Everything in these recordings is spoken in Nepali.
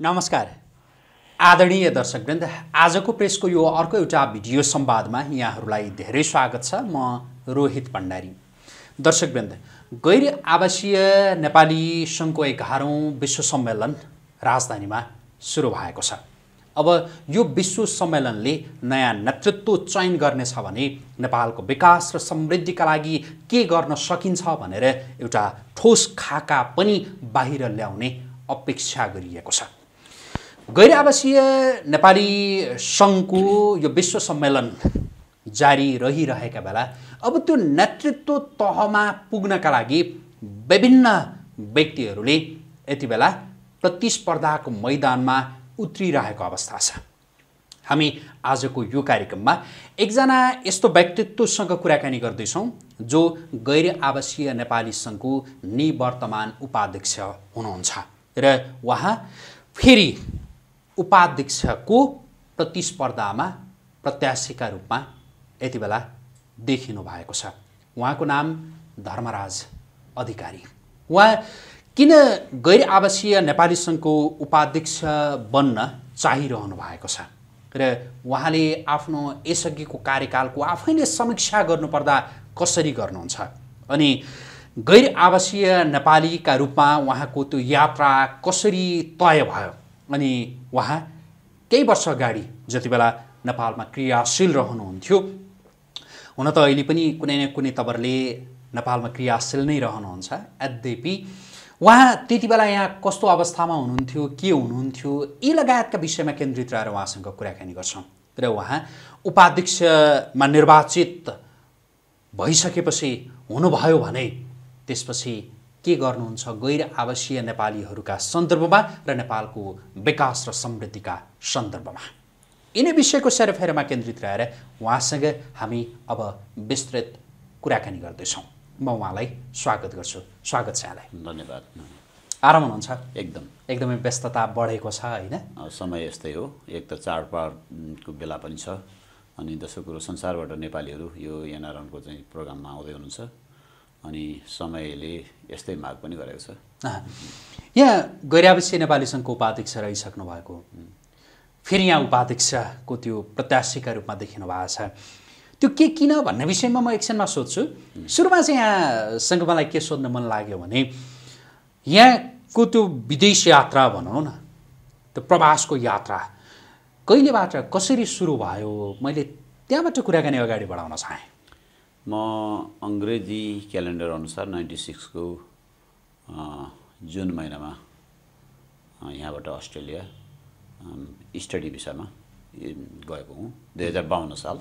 नमस्कार। आदरणीय दर्शकवृन्द आजको प्रेसको यो अर्को एउटा भिडियो संवादमा यहाँहरूलाई धेरै स्वागत छ म रोहित भण्डारी। दर्शकवृन्द गैर आवासीय नेपाली सङ्घको एघारौँ विश्व सम्मेलन राजधानीमा सुरु भएको छ। अब यो विश्व सम्मेलनले नयाँ नेतृत्व चयन गर्नेछ भने नेपालको विकास र समृद्धिका लागि के गर्न सकिन्छ भनेर एउटा ठोस खाका पनि बाहिर ल्याउने अपेक्षा गरिएको छ। गैर आवासीय नेपाली सङ्घको यो विश्व सम्मेलन जारी रहिरहेका बेला अब त्यो नेतृत्व तहमा पुग्नका लागि विभिन्न व्यक्तिहरूले यति बेला प्रतिस्पर्धाको मैदानमा उत्रिरहेको अवस्था छ। हामी आजको यो कार्यक्रममा एकजना यस्तो व्यक्तित्वसँग कुराकानी गर्दैछौँ जो गैर आवासीय नेपाली सङ्घको निवर्तमान उपाध्यक्ष हुनुहुन्छ। र उहाँ फेरि उपाध्यक्षको प्रतिस्पर्धामा प्रत्याशीका रूपमा यति बेला देखिनु भएको छ। उहाँको नाम धर्मराज अधिकारी। उहाँ किन गैर आवासीय नेपाली सङ्घको उपाध्यक्ष बन्न चाहिरहनु भएको छ? र उहाँले आफ्नो यसअघिको कार्यकालको आफैले समीक्षा गर्नुपर्दा कसरी गर्नुहुन्छ? अनि गैर आवासीय नेपालीका रूपमा उहाँको त्यो यात्रा कसरी तय भयो? अनि उहाँ केही वर्ष अगाडि जति बेला नेपालमा क्रियाशील रहनुहुन्थ्यो हुन त अहिले पनि कुनै न कुनै तवरले नेपालमा क्रियाशील नै रहनुहुन्छ। यद्यपि उहाँ त्यति बेला यहाँ कस्तो अवस्थामा हुनुहुन्थ्यो के हुनुहुन्थ्यो यी लगायतका विषयमा केन्द्रित रहेर उहाँसँग कुराकानी गर्छौँ। र उहाँ उपाध्यक्षमा निर्वाचित भइसकेपछि हुनुभयो भने त्यसपछि के गर्नुहुन्छ गैर आवासीय नेपालीहरूका सन्दर्भमा र नेपालको विकास र समृद्धिका सन्दर्भमा? यिनै विषयको सेरोफेरोमा केन्द्रित रहेर उहाँसँग हामी अब विस्तृत कुराकानी गर्दैछौँ। म उहाँलाई स्वागत गर्छु। स्वागत छ यहाँलाई। धन्यवाद। आराम हुनुहुन्छ? एकदम। एकदमै व्यस्तता बढेको छ होइन? समय यस्तै हो। एक त चाडबाडको बेला पनि छ अनि दोस्रो कुरो संसारबाट नेपालीहरू यो एनआरएनको चाहिँ प्रोग्राममा आउँदै हुनुहुन्छ। अनि समयले यस्तै माग पनि गरेको छ। यहाँ गैरावासीय नेपाली सङ्घको उपाध्यक्ष रहिसक्नु भएको। फेरि यहाँ उपाध्यक्षको त्यो प्रत्याशीका रूपमा देखिनु भएको छ। त्यो के किन भन्ने विषयमा म एकछिनमा सोध्छु। सुरुमा चाहिँ यहाँसँग मलाई के सोध्न मन लाग्यो भने यहाँको त्यो विदेश यात्रा भनौँ न त्यो प्रवासको यात्रा कहिलेबाट कसरी सुरु भयो मैले त्यहाँबाट कुराकानी अगाडि बढाउन चाहेँ। म अङ्ग्रेजी क्यालेन्डर अनुसार नाइन्टी सिक्सको जुन महिनामा यहाँबाट अस्ट्रेलिया स्टडी भिसामा गएको हुँ दुई हजार बाहन्न साल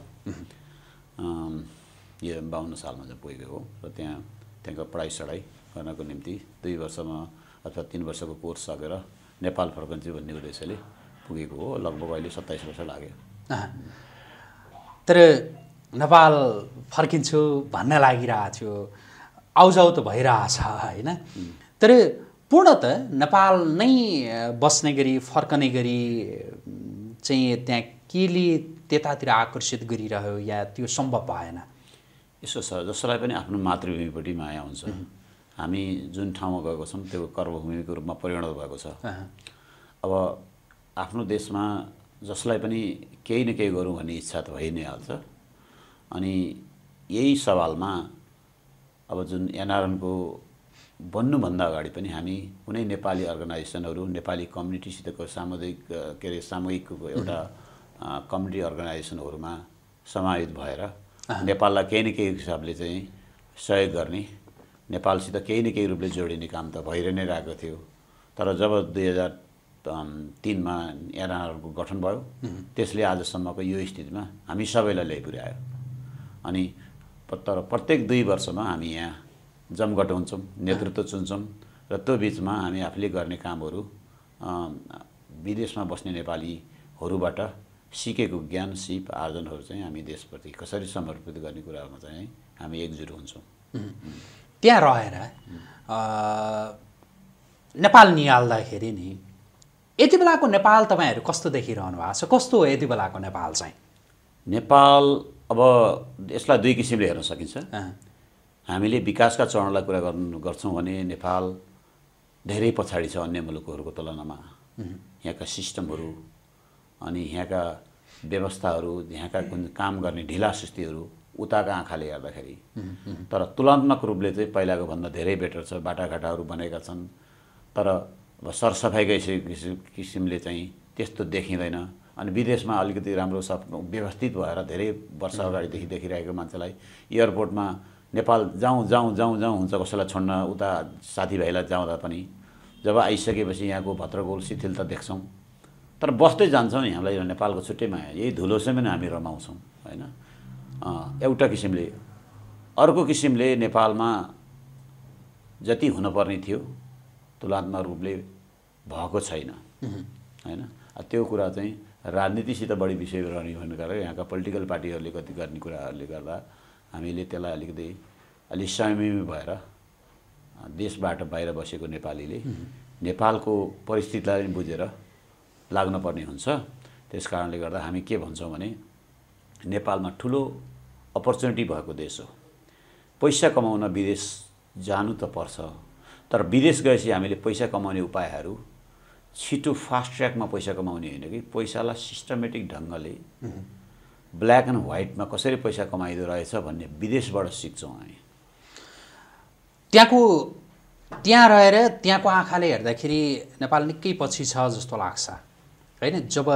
यो बाहन्न सालमा चाहिँ पुगेको हो र त्यहाँ त्यहाँको पढाइ सढाइ गर्नको निम्ति दुई वर्षमा अथवा तिन वर्षको कोर्स सकेर नेपाल फर्कन्छु भन्ने उद्देश्यले पुगेको हो लगभग अहिले सत्ताइस वर्ष लाग्यो। तर नेपाल फर्किन्छु भन्न लागिरहेको थियो। आउजाउ त भइरहेछ होइन? तर पूर्णत नेपाल नै बस्ने गरी फर्कने गरी चाहिँ त्यहाँ केले त्यतातिर आकर्षित गरिरह्यो या त्यो सम्भव भएन? यसो छ जसलाई पनि आफ्नो मातृभूमिपट्टि माया हुन्छ। हामी जुन ठाउँमा गएको छौँ त्यो कर्मभूमिको रूपमा परिणत भएको छ। अब आफ्नो देशमा जसलाई पनि केही न केही गरौँ भन्ने इच्छा त भइ नै हाल्छ। अनि यही सवालमा अब जुन एनआरएनको बन्नुभन्दा अगाडि पनि हामी कुनै नेपाली अर्गनाइजेसनहरू नेपाली कम्युनिटीसितको सामुदायिक के अरे सामूहिक एउटा कम्युनिटी अर्गनाइजेसनहरूमा समाहित भएर नेपाललाई केही न केही हिसाबले चाहिँ सहयोग गर्ने नेपालसित केही न केही रूपले जोडिने काम त भइरह नै रहेको थियो। तर जब दुई हजार तिनमा एनआरको गठन भयो त्यसले आजसम्मको यो स्थितिमा हामी सबैलाई ल्याइपुर्यायो अनि तर प्रत्येक दुई वर्षमा हामी यहाँ जमघट हुन्छौँ नेतृत्व चुन्छौँ र त्यो बिचमा हामी आफूले गर्ने कामहरू विदेशमा बस्ने नेपालीहरूबाट सिकेको ज्ञान सिप आर्जनहरू चाहिँ हामी देशप्रति कसरी समर्पित गर्ने कुरामा चाहिँ हामी एकजुट हुन्छौँ। त्यहाँ रहेर नेपाल निहाल्दाखेरि नि यति बेलाको नेपाल तपाईँहरू कस्तो देखिरहनु भएको छ? कस्तो हो यति बेलाको नेपाल चाहिँ? नेपाल अब यसलाई दुई किसिमले हेर्न सकिन्छ। हामीले विकासका चरणलाई कुरा गर्नु गर्छौँ भने नेपाल धेरै पछाडि छ अन्य मुलुकहरूको तुलनामा। यहाँका सिस्टमहरू अनि यहाँका व्यवस्थाहरू यहाँका कुन काम गर्ने ढिला सुस्तीहरू उताका आँखाले हेर्दाखेरि। तर तुलनात्मक रूपले चाहिँ पहिलाको भन्दा धेरै बेटर छ बाटाघाटाहरू बनेका छन्। तर अब सरसफाइकै किसिम किसिमले चाहिँ त्यस्तो देखिँदैन। अनि विदेशमा अलिकति राम्रो सब व्यवस्थित भएर धेरै वर्ष अगाडिदेखि देखिरहेको मान्छेलाई एयरपोर्टमा नेपाल जाउँ जाउँ जाउँ जाउँ हुन्छ कसैलाई छोड्न उता साथीभाइलाई जाँदा पनि जब आइसकेपछि यहाँको भद्रगोल शिथिलता देख्छौँ। तर बस्दै जान्छौँ नि हामीलाई नेपालको छुट्टै माया यही धुलोसँगै नै हामी रमाउँछौँ होइन? एउटा किसिमले अर्को किसिमले नेपालमा जति हुनुपर्ने थियो तुलनात्मक रूपले भएको छैन। होइन? त्यो कुरा चाहिँ राजनीतिसित बढी विषय रहने भन्ने कारण यहाँका पोलिटिकल पार्टीहरूले कति गर्ने कुराहरूले गर्दा हामीले त्यसलाई अलिकति अलिक संयमी भएर देशबाट बाहिर बसेको नेपालीले नेपालको परिस्थितिलाई पनि बुझेर लाग्नुपर्ने हुन्छ। त्यस कारणले गर्दा हामी के भन्छौँ भने नेपालमा ठुलो अपर्च्युनिटी भएको देश हो। पैसा कमाउन विदेश जानु त पर्छ तर विदेश गएपछि हामीले पैसा कमाउने उपायहरू छिटो फास्ट ट्र्याकमा पैसा कमाउने होइन कि? पैसालाई सिस्टमेटिक ढङ्गले ब्ल्याक एन्ड व्हाइटमा कसरी पैसा कमाइदो रहेछ भन्ने विदेशबाट सिक्छौँ हामी। त्यहाँको त्यहाँ रहेर त्यहाँको आँखाले हेर्दाखेरि नेपाल निकै पछि छ जस्तो लाग्छ होइन? जब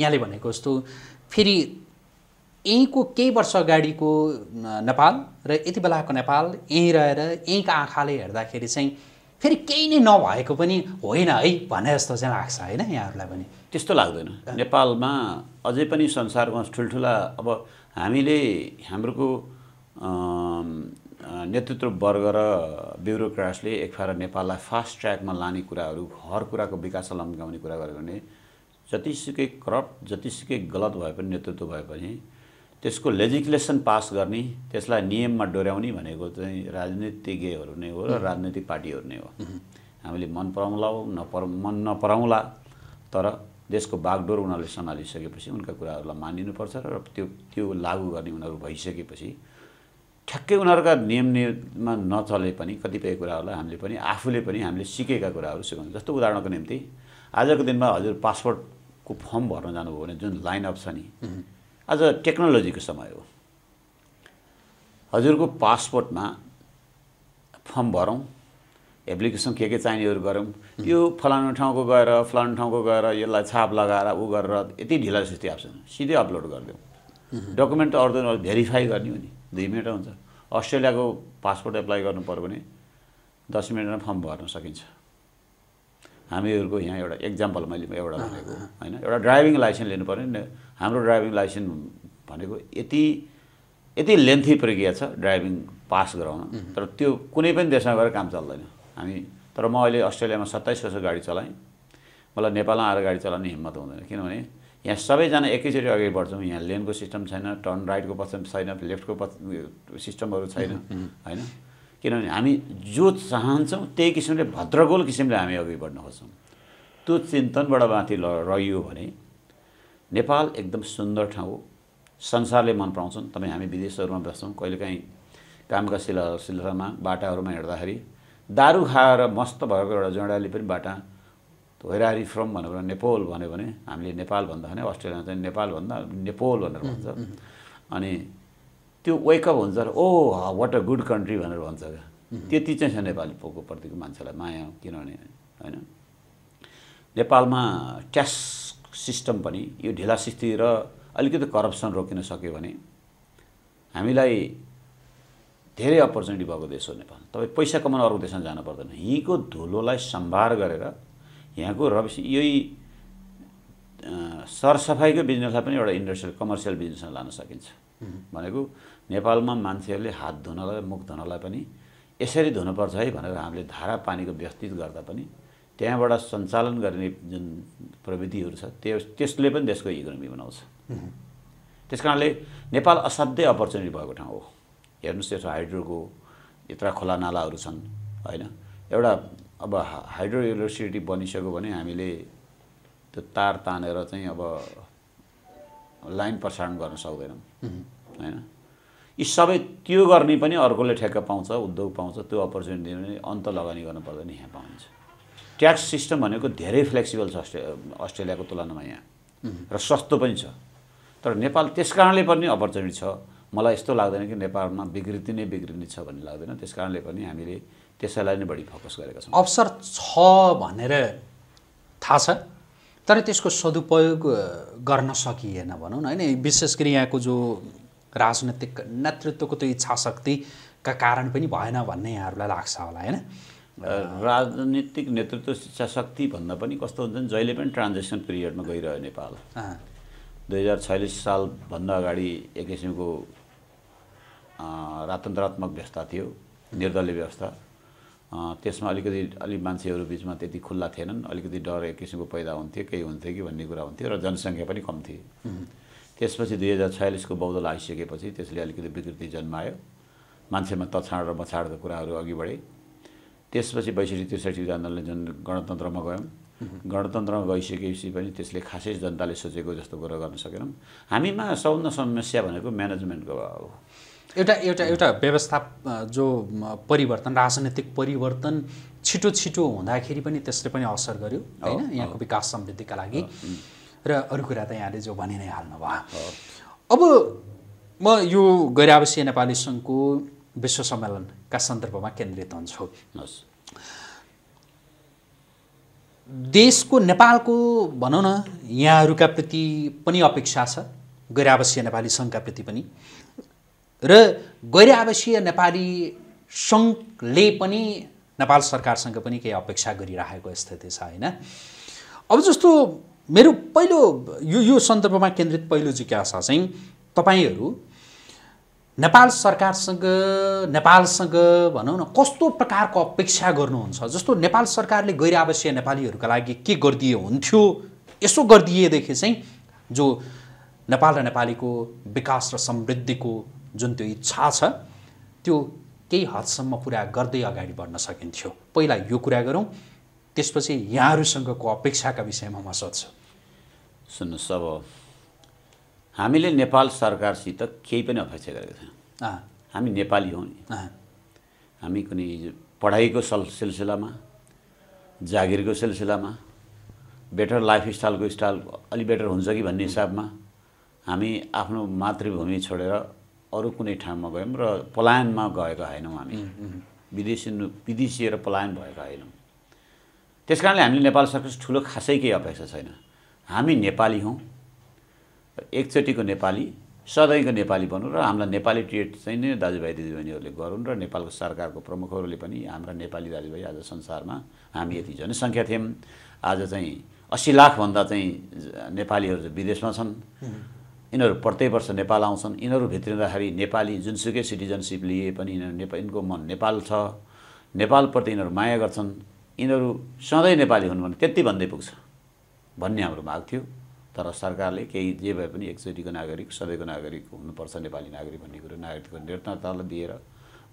यहाँले भनेको जस्तो फेरि यहीँको केही वर्ष अगाडिको नेपाल र यति बेलाको नेपाल यहीँ रहेर यहीँका आँखाले हेर्दाखेरि चाहिँ फेरि केही नै नभएको पनि होइन है भने जस्तो चाहिँ लाग्छ होइन यहाँहरूलाई पनि। त्यस्तो लाग्दैन। नेपालमा अझै पनि संसारमा ठुल्ठुला अब हामीले हाम्रोको नेतृत्व वर्ग र ब्युरोक्राट्सले एकफार नेपाललाई फास्ट ट्र्याकमा लाने कुराहरू हर कुराको विकास लम्काउने कुरा गर्यो भने जतिसुकै करप्ट जतिसुकै गलत भए पनि नेतृत्व भए पनि त्यसको लेजिस्लेसन पास गर्ने त्यसलाई नियममा डोर्याउने भनेको चाहिँ राजनीतिज्ञहरू नै हो र राजनैतिक पार्टीहरू नै हो। हामीले मन पराउँला नपर मन नपराउँला तर देशको बागडोर उनीहरूले सम्हालिसकेपछि उनका कुराहरूलाई मानिनुपर्छ र त्यो त्यो लागू गर्ने उनीहरू भइसकेपछि ठ्याक्कै उनीहरूका नियम नियममा नचले पनि कतिपय कुराहरूलाई हामीले पनि आफूले पनि हामीले सिकेका कुराहरू सिकाउँछ जस्तो उदाहरणको निम्ति आजको दिनमा हजुर पासपोर्टको फर्म भर्न जानुभयो भने जुन लाइनअप छ नि आज टेक्नोलोजीको समय हो। हजुरको पासपोर्टमा फर्म भरौँ एप्लिकेसन के के चाहिनेहरू गरौँ यो फलानु ठाउँको गएर फलानु ठाउँको गएर यसलाई छाप लगाएर ऊ गरेर यति ढिला सुस्ती आउँछ सिधै अपलोड गरिदिउँ। डकुमेन्ट त अर्को भेरिफाई गर्ने हो नि दुई मिनट हुन्छ। अस्ट्रेलियाको पासपोर्ट एप्लाई गर्नु पऱ्यो भने दस मिनटमा फर्म भर्न सकिन्छ। हामीहरूको यहाँ एउटा इक्जाम्पल मैले एउटा भनेको होइन? एउटा ड्राइभिङ लाइसेन्स लिनु पऱ्यो नि। हाम्रो ड्राइभिङ लाइसेन्स भनेको यति यति लेन्थी प्रक्रिया छ ड्राइभिङ पास गराउन। तर त्यो कुनै पनि देशमा गएर काम चल्दैन। हामी तर म अहिले अस्ट्रेलियामा सत्ताइस वर्ष गाडी चलाएँ। मलाई नेपालमा आएर गाडी चलाउने हिम्मत हुँदैन। किनभने यहाँ सबैजना एकैचोटि अगाडि बढ्छौँ। यहाँ लेनको सिस्टम छैन टर्न राइटको पक्ष छैन लेफ्टको पक्ष सिस्टमहरू छैन होइन? किनभने हामी जो चाहन्छौँ त्यही किसिमले भद्रगोल किसिमले हामी अघि बढ्न खोज्छौँ। त्यो चिन्तनबाट माथि रहियो भने नेपाल एकदम सुन्दर ठाउँ हो। संसारले मन पराउँछन्। तपाईँ हामी विदेशहरूमा बस्छौँ। कहिलेकाहीँ कामका सिला सिलसिलामा बाटाहरूमा हिँड्दाखेरि दारू खाएर मस्त भएको एउटा जडाले पनि बाटा होइरारी फ्रम भनेर नेपोल भन्यो भने हामीले नेपाल भन्दाखेरि अस्ट्रेलियामा चाहिँ नेपाल भन्दा नेपोल भनेर भन्छ। अनि त्यो वेकअप हुन्छ र oh what a good country भनेर भन्छ क्या। त्यति चाहिँ छ नेपाली पोको प्रतिको मान्छेलाई माया किनभने होइन। नेपालमा ट्याक्स सिस्टम पनि यो ढिलासिस्ती र अलिकति करप्सन रोकिन सक्यो भने हामीलाई धेरै अपर्च्युनिटी भएको देश हो नेपाल। तपाईँ पैसा कमाउन अर्को देशमा जानु पर्दैन। यहीँको धुलोलाई सम्भार गरेर यहाँको रविस यही सरसफाइको बिजनेसलाई पनि एउटा इन्डस्ट्रियल कमर्सियल बिजनेसमा लान सकिन्छ। भनेको नेपालमा मान्छेहरूले हात धुनलाई मुख धुनलाई पनि यसरी धुनुपर्छ है भनेर हामीले धारा पानीको व्यवस्थित गर्दा पनि त्यहाँबाट सञ्चालन गर्ने जुन प्रविधिहरू छ त्यो त्यसले पनि देशको इकोनोमी बनाउँछ। त्यस कारणले नेपाल असाध्यै अपर्च्युनिटी भएको ठाउँ हो। हेर्नुहोस् यसो हाइड्रोको यत्र खोला नालाहरू छन् होइन? एउटा अब हाइड्रो इलेक्ट्रिसिटी बनिसक्यो भने हामीले त्यो तार तानेर चाहिँ अब लाइन प्रसारण गर्न सक्दैनौँ होइन? यी सबै त्यो गर्ने पनि अर्कोले ठेक्का पाउँछ उद्योग पाउँछ त्यो अपर्च्युनिटी पनि अन्त लगानी गर्नु पर्दैन यहाँ पाइन्छ ट्याक्स सिस्टम भनेको धेरै फ्लेक्सिबल छ अस्ट्रे अस्ट्रेलियाको तुलनामा यहाँ। र सस्तो पनि छ। तर नेपाल त्यस कारणले पनि अपर्च्युनिटी छ। मलाई यस्तो लाग्दैन कि नेपालमा विकृति नै विकृति छ भन्ने लाग्दैन। त्यस कारणले पनि हामीले त्यसैलाई नै बढी फोकस गरेका छौँ। अवसर छ भनेर थाहा छ। तर त्यसको सदुपयोग गर्न सकिएन भनौँ न। होइन विशेष गरी यहाँको जो राजनैतिक नेतृत्वको त्यो इच्छा शक्तिका कारण पनि भएन भन्ने यहाँहरूलाई लाग्छ होला। होइन? राजनीतिक नेतृत्व शिक्षा शक्ति भन्दा पनि कस्तो हुन्छ भने जहिले पनि ट्रान्जेक्सन पिरियडमा गइरह्यो नेपाल। दुई हजार छयालिस सालभन्दा अगाडि एक किसिमको अँ, राजतन्त्रात्मक व्यवस्था थियो निर्दलीय व्यवस्था। त्यसमा अलिकति अलिक मान्छेहरू बिचमा त्यति खुल्ला थिएनन् अलिकति डर एक किसिमको पैदा हुन्थ्यो केही हुन्थ्यो कि भन्ने कुरा हुन्थ्यो र जनसङ्ख्या पनि कम थिए त्यसपछि दुई हजार छयालिसको बौद्धल आइसकेपछि त्यसले अलिकति विकृति जन्मायो। मान्छेमा तछाड र मछाडका कुराहरू अघि बढे। त्यसपछि बैसठी त्रिसठी आन्दोलनले जुन गणतन्त्रमा गयौँ गणतन्त्रमा गइसकेपछि पनि त्यसले खासै जनताले सोचेको जस्तो कुरा गर्न सकेनौँ। हामीमा सबभन्दा समस्या भनेको म्यानेजमेन्टको अभाव हो। एउटा एउटा एउटा व्यवस्था जो परिवर्तन राजनैतिक परिवर्तन छिटो छिटो हुँदाखेरि पनि त्यसले पनि असर गर्यो होइन? यहाँको विकास समृद्धिका लागि। र अरू कुरा त यहाँले जो भनि नै हाल्नुभयो अब म यो गैर आवासीय नेपाली सङ्घको विश्व सम्मेलनका सन्दर्भमा केन्द्रित हुन्छु? हस्। देशको नेपालको भनौँ न यहाँहरूका प्रति पनि अपेक्षा छ गैर आवासीय नेपाली सङ्घका प्रति पनि। र गैर आवासीय नेपाली सङ्घले पनि नेपाल सरकारसँग पनि केही अपेक्षा गरिरहेको स्थिति छ होइन? अब जस्तो मेरो पहिलो यो यो सन्दर्भमा केन्द्रित पहिलो जिज्ञासा चाहिँ तपाईँहरू नेपाल सरकारसँग नेपालसँग भनौँ न कस्तो प्रकारको अपेक्षा गर्नुहुन्छ? जस्तो नेपाल सरकारले गैर आवासीय नेपालीहरूका लागि के गरिदिए हुन्थ्यो? यसो गरिदिएदेखि चाहिँ जो नेपाल र नेपालीको विकास र समृद्धिको जुन त्यो इच्छा छ त्यो केही हदसम्म पुरा गर्दै अगाडि बढ्न सकिन्थ्यो। पहिला यो कुरा गरौँ त्यसपछि यहाँहरूसँगको अपेक्षाका विषयमा म सोध्छु। सुन्नुहोस् अब हामीले नेपाल सरकारसित केही पनि अपेक्षा गरेका छैनौँ। हामी नेपाली हौँ नि। हामी कुनै पढाइको सल सिलसिलामा जागिरको सिलसिलामा बेटर लाइफ स्टाइलको स्टाइल अलि बेटर हुन्छ कि भन्ने हिसाबमा हामी आफ्नो मातृभूमि छोडेर अरू कुनै ठाउँमा गयौँ र पलायनमा गएका होइनौँ हामी। विदेशी विदेशिएर पलायन भएका होइनौँ। त्यस कारणले हामीले नेपाल सरकार ठुलो खासै केही अपेक्षा छैन। हामी नेपाली हौँ। एकचोटिको नेपाली सधैँको नेपाली बनौँ र हामीलाई नेपाली ट्रिट चाहिँ नै दाजुभाइ दिदीबहिनीहरूले गरौँ र नेपालको सरकारको प्रमुखहरूले पनि हाम्रा नेपाली दाजुभाइ आज संसारमा हामी यति जनसङ्ख्या थियौँ। आज चाहिँ अस्सी लाखभन्दा चाहिँ नेपालीहरू विदेशमा छन्। यिनीहरू प्रत्येक वर्ष नेपाल आउँछन्। यिनीहरू भित्रिँदाखेरि नेपाली जुनसुकै सिटिजनसिप लिए पनि यिनीहरू नेपा यिनको मन नेपाल छ। नेपालप्रति यिनीहरू माया गर्छन्। यिनीहरू सधैँ नेपाली हुन् भने त्यति भन्दै पुग्छ। भन्ने हाम्रो माग थियो। तर सरकारले केही जे भए पनि एकचोटिको नागरिक सधैँको नागरिक हुनुपर्छ नेपाली नागरिक भन्ने कुरो नागरिकको निर्णयतालाई दिएर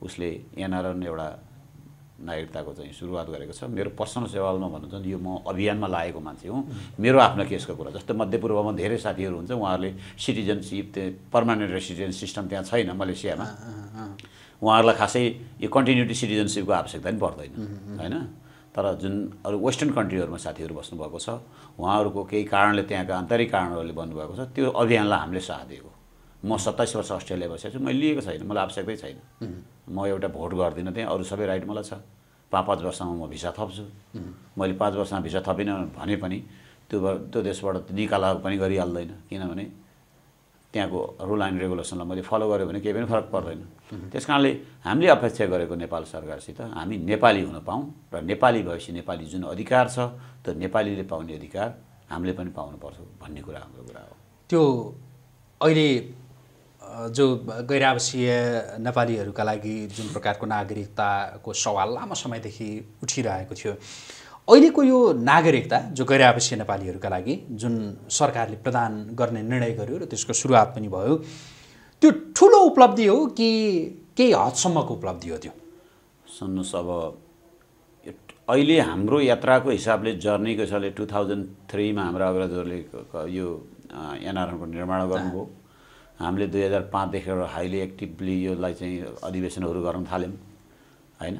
उसले एनआरएन एउटा नागरिकताको चाहिँ सुरुवात गरेको छ। मेरो पर्सनल सेवालमा भन्नु चाहिँ यो म अभियानमा लागेको मान्छे हुँ। मेरो आफ्नो केसको कुरा जस्तो मध्यपूर्वमा धेरै साथीहरू हुन्छ उहाँहरूले सिटिजनसिप त्यो पर्मानेन्ट रेसिडेन्ट सिस्टम त्यहाँ छैन मलेसियामा। उहाँहरूलाई खासै यो कन्टिन्युटी सिटिजनसिपको आवश्यकता पनि पर्दैन होइन? तर जुन अरू वेस्टर्न कन्ट्रीहरूमा साथीहरू बस्नुभएको छ उहाँहरूको केही कारणले त्यहाँका आन्तरिक कारणहरूले बन्नुभएको छ त्यो अभियानलाई हामीले साथ दिएको। म सत्ताइस वर्ष अस्ट्रेलिया बसेको छु मैले लिएको छैन मलाई आवश्यकतै छैन। म एउटा भोट गर्दिनँ त्यहाँ अरू सबै राइट मलाई छ। पाँच पाँच वर्षमा म भिसा थप्छु। मैले पाँच वर्षमा भिसा थपिनँ भने पनि त्यो त्यो देशबाट निकाला पनि गरिहाल्दैन। किनभने त्यहाँको रुल एन्ड रेगुलेसनलाई मैले फलो गरेँ भने केही पनि फरक पर्दैन। त्यस कारणले हामीले अपेक्षा गरेको नेपाल सरकारसित हामी नेपाली हुन पाऊँ र नेपाली भएपछि नेपाली जुन अधिकार छ त्यो नेपालीले पाउने अधिकार हामीले पनि पाउनुपर्छ भन्ने कुरा हाम्रो कुरा हो। त्यो अहिले जो गैर आवासीय नेपालीहरूका लागि जुन प्रकारको नागरिकताको सवाल लामो समयदेखि उठिरहेको थियो अहिलेको यो नागरिकता जो गैर आवासीय नेपालीहरूका लागि जुन सरकारले प्रदान गर्ने निर्णय गर्यो र त्यसको सुरुवात पनि भयो त्यो ठुलो उपलब्धि हो कि केही हदसम्मको उपलब्धि हो त्यो? सुन्नुहोस् अब अहिले हाम्रो यात्राको हिसाबले जर्नीको हिसाबले टु थाउजन्ड थ्रीमा हाम्रा अग्रजहरूले यो एनआरएनको निर्माण गर्नुभयो। हामीले दुई हजार पाँचदेखि हाइली एक्टिभली योलाई चाहिँ अधिवेशनहरू गर्न थाल्यौँ होइन?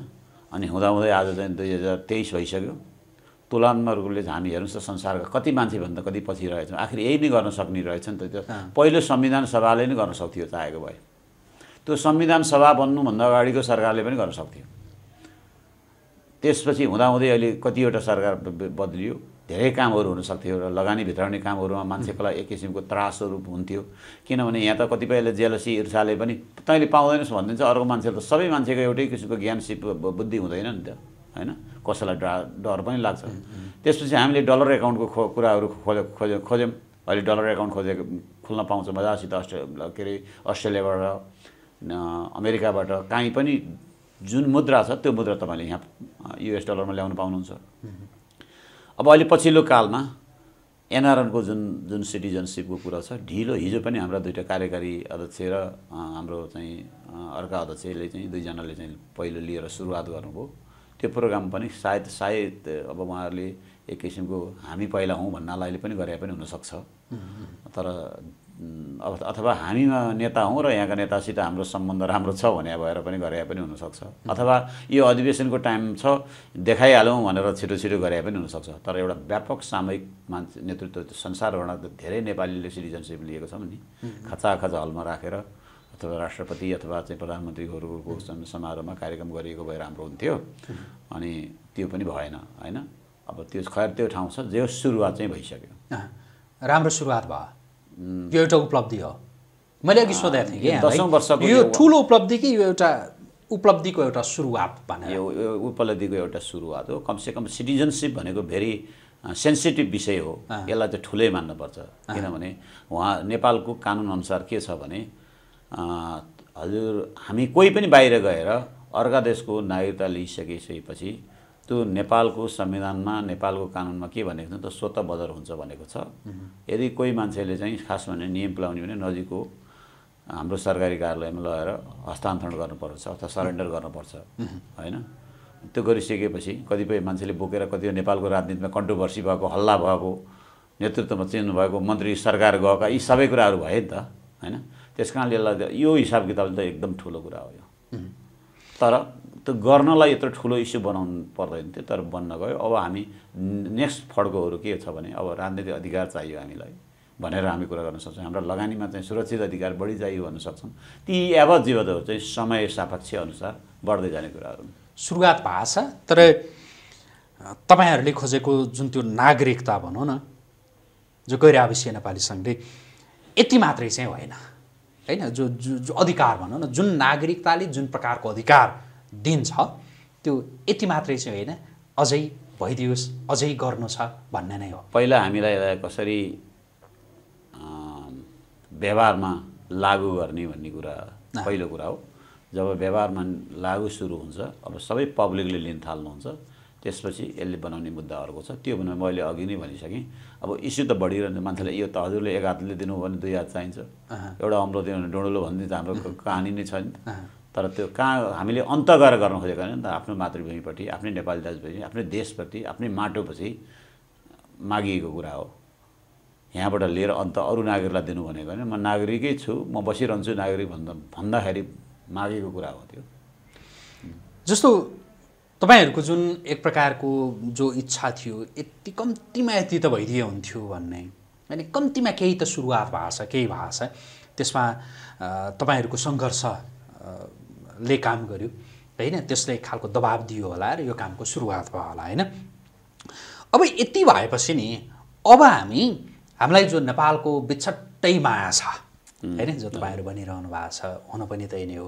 अनि हुँदाहुँदै आज चाहिँ दुई हजार तेइस भइसक्यो। रूपले हामी हेर्नुहोस् त संसारका कति मान्छेभन्दा कति पछि रहेछौँ आखिर यही नै गर्न सक्ने रहेछ नि त त्यो। पहिलो संविधान सभाले नै गर्न सक्थ्यो चाहेको भए। त्यो संविधान सभा बन्नुभन्दा अगाडिको सरकारले पनि गर्न सक्थ्यो। त्यसपछि हुँदाहुँदै अहिले कतिवटा सरकार बदलियो। धेरै कामहरू हुन सक्थ्यो र लगानी भित्राउने कामहरूमा मान्छेको लागि एक किसिमको त्रासहरू हुन्थ्यो। किनभने यहाँ त कतिपयले जेलसी ईर्षाले पनि तैँले पाउँदैनस् भनिदिन्छ अर्को मान्छेले त सबै मान्छेको एउटै किसिमको ज्ञान सिप बुद्धि हुँदैन नि त होइन? कसैलाई डर पनि लाग्छ। त्यसपछि हामीले डलर एकाउन्टको खो कुराहरू खोज खोज्यौँ खोज्यौँ। अहिले डलर एकाउन्ट खोजेको खुल्न पाउँछ मजासित अस्ट्रे के अरे अस्ट्रेलियाबाट अमेरिकाबाट। काहीँ पनि जुन मुद्रा छ त्यो मुद्रा तपाईँले यहाँ युएस डलरमा ल्याउनु पाउनुहुन्छ। अब अहिले पछिल्लो कालमा एनआरएनको जुन जुन सिटिजनसिपको कुरा छ ढिलो हिजो पनि हाम्रा दुईवटा कार्यकारी अध्यक्ष र हाम्रो चाहिँ अर्का अध्यक्षले चाहिँ दुईजनाले चाहिँ पहिलो लिएर सुरुवात गर्नुभयो। त्यो प्रोग्राम पनि सायद सायद अब उहाँहरूले एक किसिमको हामी पहिला हौँ भन्नलाई पनि गरे पनि हुनसक्छ। तर अथवा हामीमा नेता हौँ र यहाँका नेतासित हाम्रो सम्बन्ध राम्रो छ भने भएर पनि गरे पनि हुनसक्छ। अथवा यो अधिवेशनको टाइम छ देखाइहालौँ भनेर छिटो छिटो गरे पनि हुनसक्छ। तर एउटा व्यापक सामूहिक मान्छे नेतृत्व संसारभर धेरै नेपालीले सिटिजनसिप लिएको छौँ नि खचा खचा हलमा राखेर अथवा राष्ट्रपति अथवा चाहिँ प्रधानमन्त्रीहरूको सम- समारोहमा कार्यक्रम गरिएको भए राम्रो हुन्थ्यो। अनि त्यो पनि भएन होइन? अब त्यो खैर त्यो ठाउँ छ जो सुरुवात चाहिँ भइसक्यो। राम्रो सुरुवात भयो। यो एउटा उपलब्धि हो। मैले अघि सोधेको थिएँ कि दसौँ वर्षको यो ठुलो उपलब्धि कि यो एउटा उपलब्धिको एउटा सुरुवात भनेर? यो उपलब्धिको एउटा सुरुवात हो। कमसेकम सिटिजनसिप भनेको भेरी सेन्सिटिभ विषय हो। यसलाई चाहिँ ठुलै मान्नुपर्छ। किनभने उहाँ नेपालको कानुनअनुसार के छ भने हजुर हामी कोही पनि बाहिर गएर अर्का देशको नागरिकता लिइसकिसकेपछि त्यो नेपालको संविधानमा नेपालको कानुनमा के भनेको छ त स्वत बदर हुन्छ भनेको छ। यदि कोही मान्छेले चाहिँ खास भने नियम पुलाउने भने नजिकको हाम्रो सरकारी कार्यालयमा लगेर हस्तान्तरण गर्नुपर्छ अथवा सरेन्डर गर्नुपर्छ होइन? त्यो गरिसकेपछि कतिपय मान्छेले बोकेर कतिपय नेपालको राजनीतिमा कन्ट्रोभर्सी भएको हल्ला भएको नेतृत्वमा चेन्ज भएको मन्त्री सरकार गएका यी सबै कुराहरू भए नि त होइन? त्यस कारणले यसलाई यो हिसाब किताबले त एकदम ठुलो कुरा हो यो। तर त्यो गर्नलाई यत्रो ठुलो इस्यु बनाउनु पर्दैन थियो तर बन्न गयो। अब हामी नेक्स्ट फड्कोहरू के छ भने अब राजनीतिक अधिकार चाहियो हामीलाई भनेर हामी कुरा गर्न सक्छौँ। हाम्रो लगानीमा चाहिँ सुरक्षित अधिकार बढी चाहियो भन्न सक्छौँ। ती एवज जीवनहरू चाहिँ समय सापेक्ष अनुसार बढ्दै जाने कुराहरू। सुरुवात भएको तर तपाईँहरूले खोजेको जुन त्यो नागरिकता भनौँ न जो गैर आवासीय नेपाली सङ्घले यति मात्रै चाहिँ होइन। होइन जो जो जो अधिकार भनौँ न जुन नागरिकताले जुन प्रकारको अधिकार दिन्छ त्यो यति मात्रै चाहिँ होइन अझै भइदियोस् अझै गर्नु छ भन्ने नै हो। पहिला हामीलाई यसलाई कसरी व्यवहारमा लागु गर्ने भन्ने कुरा पहिलो कुरा हो। जब व्यवहारमा लागु सुरु हुन्छ अब सबै पब्लिकले लिन थाल्नुहुन्छ। त्यसपछि यसले बनाउने मुद्दा अर्को छ। त्यो भने मैले अघि नै भनिसकेँ। अब इस्यु त बढिरहन्छ मान्छेले यो त हजुरले एक हातले दिनु भने दुई हात चाहिन्छ। एउटा अम्लो दिनु भने डोडोलो भनिदिन्छ हाम्रो कहानी नै छ नि। तर त्यो कहाँ हामीले अन्त गरेर गर्न खोजेको होइन नि त। आफ्नो मातृभूमिपट्टि आफ्नै नेपाली दाजुभाइ आफ्नै देशप्रति आफ्नै माटोपछि मागिएको कुरा हो। यहाँबाट लिएर अन्त अरू नागरिकलाई दिनु भनेको होइन। म नागरिकै छु। म बसिरहन्छु नागरिक भन्दा भन्दाखेरि मागेको कुरा हो त्यो। जस्तो तपाईँहरूको जुन एक प्रकारको जो इच्छा थियो यति कम्तीमा यति त भइदिए हुन्थ्यो भन्ने। अनि कम्तीमा केही त सुरुवात भएको छ केही भएको छ त्यसमा तपाईँहरूको सङ्घर्ष अ, ले काम गर्यो। होइन त्यसले एक खालको दबाब दियो होला र यो कामको सुरुवात भयो होला होइन? अब यति भएपछि नि अब हामी हामीलाई जो नेपालको बिछट्टै माया छ होइन जो तपाईँहरू भनिरहनु भएको छ हुन पनि त्यही नै हो।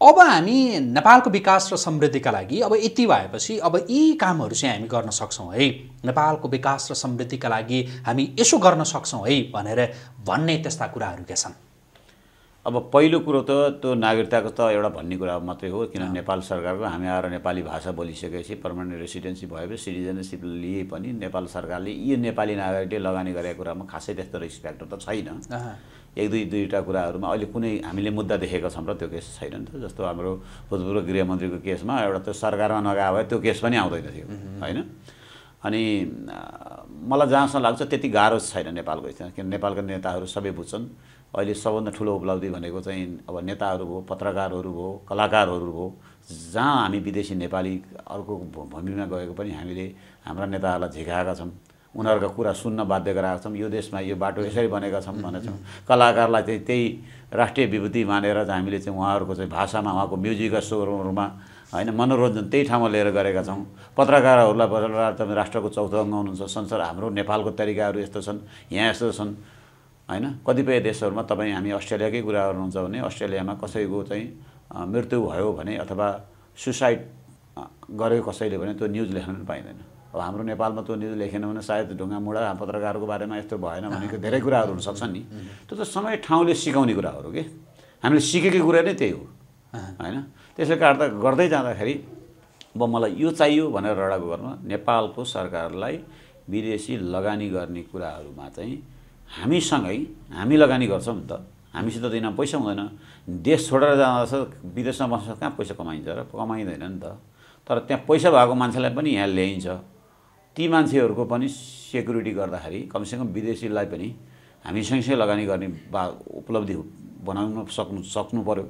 अब हामी नेपालको विकास र समृद्धिका लागि अब यति भएपछि अब यी कामहरू चाहिँ हामी गर्न सक्छौँ है। नेपालको विकास र समृद्धिका लागि हामी यसो गर्न सक्छौँ है भनेर भन्ने त्यस्ता कुराहरू के छन्? अब पहिलो कुरो त त्यो नागरिकताको त एउटा भन्ने कुरा मात्रै हो किन नेपाल सरकारको हामी आएर नेपाली भाषा बोलिसकेपछि पर्मानेन्ट रेसिडेन्सी भएपछि सिटिजनसिप लिए पनि नेपाल सरकारले यी नेपाली नागरिकले लगानी गरेको कुरामा खासै त्यस्तो रिस्क फ्याक्टर त छैन। एक दुई दुईवटा कुराहरूमा अहिले कुनै हामीले मुद्दा देखेका छौँ र त्यो केस छैन नि त। जस्तो हाम्रो भूतपूर्व गृहमन्त्रीको केसमा एउटा त्यो सरकारमा नगएको भए त्यो केस पनि आउँदैन थियो होइन? अनि मलाई जहाँसम्म लाग्छ त्यति गाह्रो छैन नेपालको स्थिति। किन नेपालका नेताहरू सबै बुझ्छन् अहिले सबभन्दा ठुलो उपलब्धि भनेको चाहिँ अब नेताहरू भयो पत्रकारहरू भयो कलाकारहरू भयो जहाँ हामी विदेशी नेपाली अर्को भूमिमा गएको पनि हामीले हाम्रा नेताहरूलाई झिकाएका छौँ। उनीहरूका कुरा सुन्न बाध्य गराएका छौँ। यो देशमा यो बाटो यसरी बनेका छौँ भनेछौँ कलाकारलाई चाहिँ त्यही राष्ट्रिय विभूति मानेर हामीले चाहिँ उहाँहरूको चाहिँ भाषामा उहाँको म्युजिकल सोहरूमा होइन मनोरञ्जन त्यही ठाउँमा लिएर गरेका छौँ। पत्रकारहरूलाई बदलेर तपाईँ राष्ट्रको चौथो अङ्ग हुनुहुन्छ संसार हाम्रो नेपालको तरिकाहरू यस्तो छन् यहाँ यस्तो छन्। होइन कतिपय देशहरूमा तपाईँ हामी अस्ट्रेलियाकै कुरा गर्नुहुन्छ भने अस्ट्रेलियामा कसैको चाहिँ मृत्यु भयो भने अथवा सुसाइड अ, गर्यो कसैले भने त्यो न्युज लेख्न पनि पाइँदैन। अब हाम्रो नेपालमा त्यो न्युज लेखेन भने सायद ढुङ्गा मुढा पत्रकारको बारेमा यस्तो भएन भनेको धेरै कुराहरू हुनसक्छन् नि। त्यो त समय ठाउँले सिकाउने कुराहरू के? हामीले सिकेकै कुरा नै त्यही हो। होइन? त्यसले गर्दा गर्दै जाँदाखेरि अब मलाई यो चाहियो भनेर रडाको गर्नु नेपालको सरकारलाई विदेशी लगानी गर्ने कुराहरूमा चाहिँ हामीसँगै हामी लगानी गर्छौँ नि त। हामीसित त पैसा हुँदैन। देश छोडेर जाँदा विदेशमा बस्छ कहाँ पैसा कमाइन्छ र कमाइँदैन नि त। तर त्यहाँ पैसा भएको मान्छेलाई पनि यहाँ ल्याइन्छ। ती मान्छेहरूको पनि सेक्युरिटी गर्दाखेरि कमसेकम विदेशीलाई पनि हामी सँगसँगै लगानी गर्ने बा उपलब्धि बनाउन सक्नु सक्नु पऱ्यो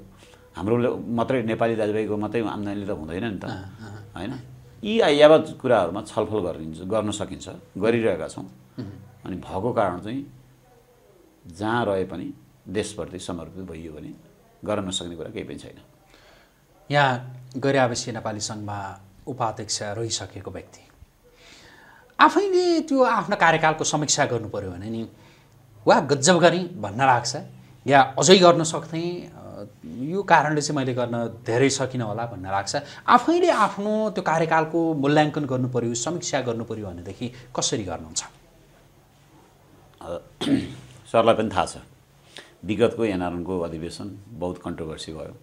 हाम्रो मात्रै नेपाली दाजुभाइको मात्रै आम्दानीले त हुँदैन नि त। होइन? यी यावत कुराहरूमा छलफल गरिन्छ गर्न सकिन्छ गरिरहेका छौँ। अनि भएको कारण चाहिँ जहाँ रहे पनि देशप्रति समर्पित भइयो भने गर्न नसक्ने कुरा केही पनि छैन। यहाँ गैर आवासीय नेपाली सङ्घमा उपाध्यक्ष रहिसकेको व्यक्ति। आफैले त्यो आफ्नो कार्यकालको समीक्षा गर्नु पऱ्यो भने नि वा गजब गरेँ भन्न लाग्छ या अझै गर्न सक्थेँ यो कारणले चाहिँ मैले गर्न धेरै सकिनँ होला भन्न लाग्छ। आफैले आफ्नो त्यो कार्यकालको मूल्याङ्कन गर्नु पऱ्यो समीक्षा गर्नु पऱ्यो भनेदेखि कसरी गर्नुहुन्छ? सरलाई पनि थाहा छ। विगतको एनआरएनको अधिवेशन बहुत कन्ट्रोभर्सी भयो।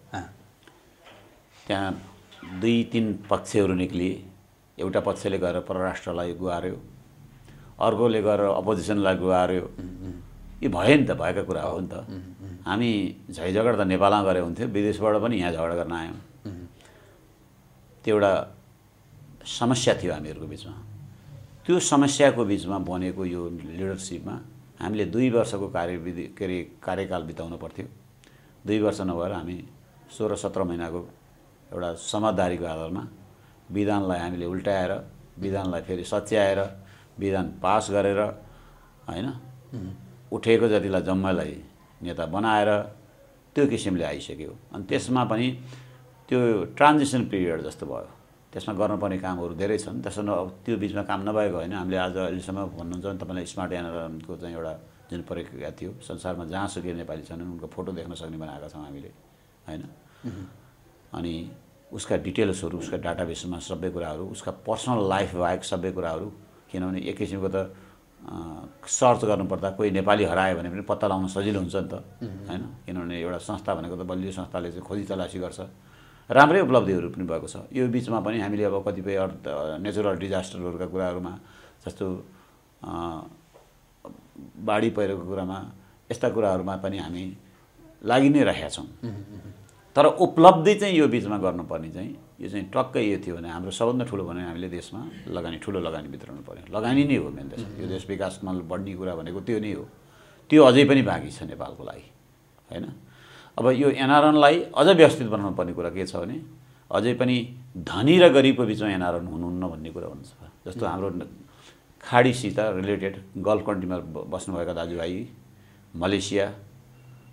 त्यहाँ दुई तिन पक्षहरू निक्लिए। एउटा पक्षले गएर परराष्ट्रलाई गुहार्यो अर्कोले गएर अपोजिसनलाई गुहार्यो। यो भयो नि त भएका कुरा हो नि त। हामी झै झगडा त नेपालमा गरे हुन्थ्यो विदेशबाट पनि यहाँ झगडा गर्न आयौँ। त्यो एउटा समस्या थियो हामीहरूको बिचमा। त्यो समस्याको बिचमा बनेको यो लिडरसिपमा हामीले दुई वर्षको कार्यविधि के अरे कार्यकाल बिताउनु पर्थ्यो। दुई वर्ष नभएर हामी सोह्र सत्र महिनाको एउटा समझदारीको आधारमा विधानलाई हामीले उल्टाएर विधानलाई फेरि सच्याएर विधान पास गरेर होइन? उठेको जतिलाई जम्मैलाई नेता बनाएर त्यो किसिमले आइसक्यो। अनि त्यसमा पनि त्यो ट्रान्जिसन पिरियड जस्तो भयो। त्यसमा गर्नुपर्ने कामहरू धेरै छन्। त्यसो न अब त्यो बिचमा काम नभएको होइन। हामीले आज अहिलेसम्म भन्नुहुन्छ भने तपाईँलाई स्मार्ट एनआरएमको चाहिँ एउटा जुन प्रक्रिया थियो संसारमा जहाँसुकै नेपाली छन् उनको फोटो देख्न सक्ने बनाएका छौँ हामीले होइन? अनि उसका डिटेल्सहरू उसका डाटाबेसमा सबै कुराहरू उसका पर्सनल लाइफ बाहेक सबै कुराहरू किनभने एक किसिमको त सर्च गर्नुपर्दा कोही नेपाली हरायो भने पनि पत्ता लगाउन सजिलो हुन्छ नि त होइन? किनभने एउटा संस्था भनेको त बलियो संस्थाले चाहिँ खोजी तलासी गर्छ। राम्रै उपलब्धिहरू पनि भएको छ। यो बिचमा पनि हामीले अब कतिपय अर्थ नेचुरल डिजास्टरहरूका कुराहरूमा जस्तो बाढी पहिरोको कुरामा यस्ता कुराहरूमा पनि हामी लागि नै रहेका छौँ तर उपलब्धि चाहिँ यो बिचमा गर्नुपर्ने चाहिँ यो चाहिँ टक्कै यो थियो भने हाम्रो सबभन्दा ठुलो भने हामीले देशमा लगानी ठुलो लगानी भित्राउनु पऱ्यो लगानी नै हो मेन देश। यो देश विकासमा बढ्ने कुरा भनेको त्यो नै हो। त्यो अझै पनि बाँकी छ नेपालको लागि होइन? अब यो एनआरएनलाई अझ व्यवस्थित बनाउनु पर्ने कुरा के छ भने अझै पनि धनी र गरिबको बिचमा एनआरएन हुनुहुन्न भन्ने कुरा हुन्छ। जस्तो हाम्रो खाडीसित रिलेटेड गल्फ कन्ट्रीमा बस्नुभएका दाजुभाइ मलेसिया